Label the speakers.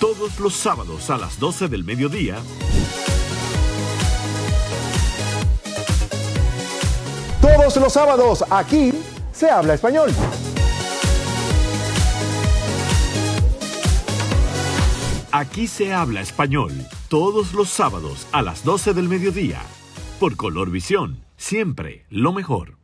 Speaker 1: Todos los sábados a las 12 del mediodía.
Speaker 2: Todos los sábados aquí se habla español.
Speaker 1: Aquí se habla español todos los sábados a las 12 del mediodía. Por Color Visión, siempre lo mejor.